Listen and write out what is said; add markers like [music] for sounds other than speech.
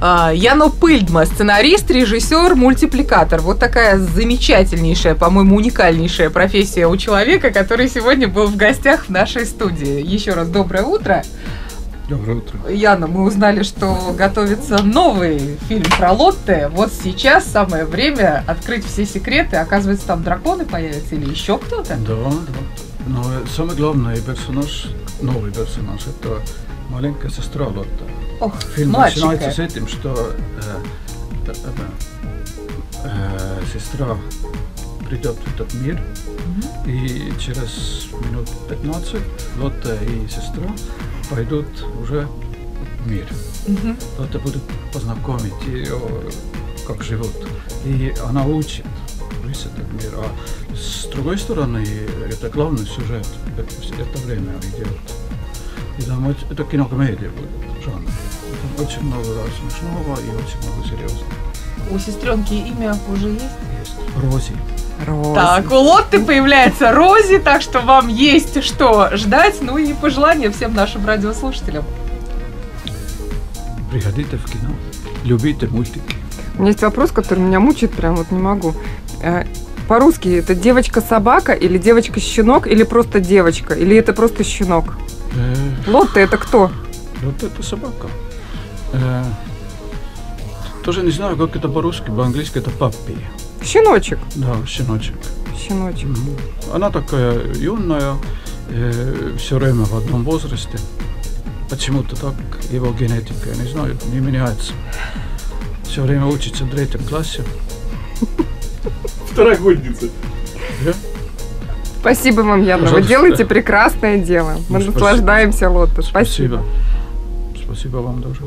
А, Яно Пыльдма, сценарист, режиссер, мультипликатор. Вот такая замечательнейшая, по-моему, уникальнейшая профессия у человека, который сегодня был в гостях в нашей студии. Еще раз доброе утро. Доброе утро. Яна, мы узнали, что готовится новый фильм про Лотте. Вот сейчас самое время открыть все секреты. Оказывается, там драконы появятся или еще кто-то? Да, да. Но самый главный персонаж, новый персонаж, это маленькая сестра Лотта. Ох, Фильм младшенькая. начинается с этим, что э, э, э, сестра придет в этот мир, и через минут 15 Лотта и сестра пойдут уже в мир. Мгм. Лотта будет познакомить ее, как живут. И она учит весь этот мир. А с другой стороны, это главный сюжет. Это, это время идет. И там это кинокомедия будет, жанр. Там очень много смешного и очень много серьезного. У сестренки имя уже есть? Есть Рози. Так, у Лотты появляется Рози, так что вам есть что ждать. Ну и пожелания всем нашим радиослушателям. Приходите в кино. Любите мультики. У меня есть вопрос, который меня мучает, прям вот не могу. Э, По-русски это девочка-собака или девочка-щенок, или просто девочка, или это просто щенок? Э, Лотта это кто? вот это собака. Э, тоже не знаю, как это по-русски. По-английски это паппи. Щеночек. Да, щеночек. Щеночек. Она такая юная, все время в одном возрасте. Почему-то так его генетика, я не знаю, не меняется. Все время учится в третьем классе. [laughs] Второгодница. Спасибо вам, Яна. Вы делаете прекрасное дело. Мы наслаждаемся. Спасибо. Спасибо. Спасибо вам тоже.